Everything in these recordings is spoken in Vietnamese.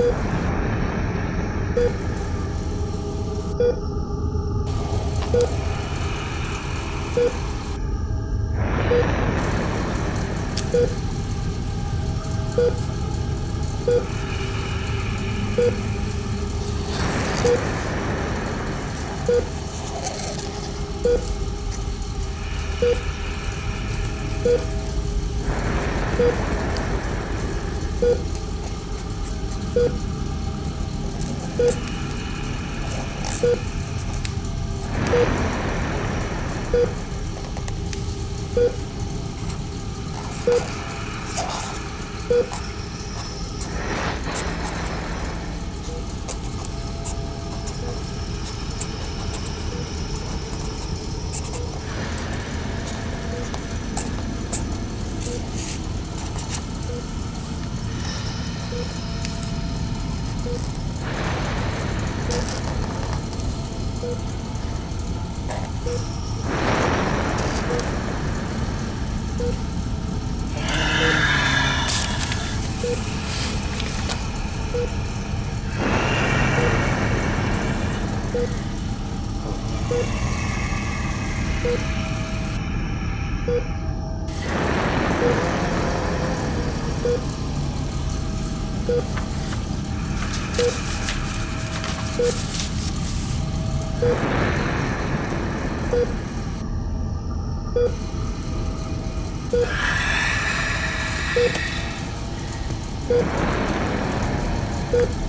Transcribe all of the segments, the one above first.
you Boop. Boop.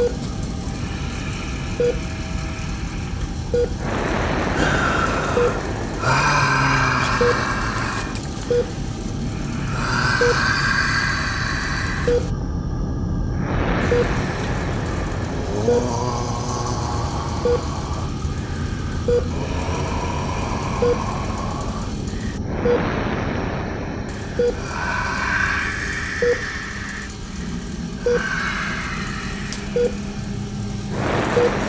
Ah. Beep.